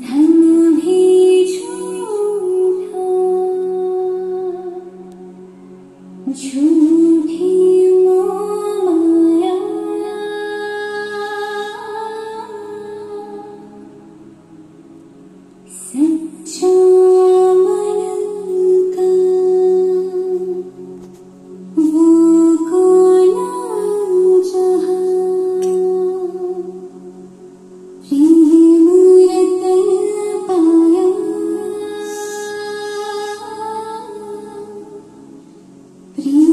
在梦里触碰。три.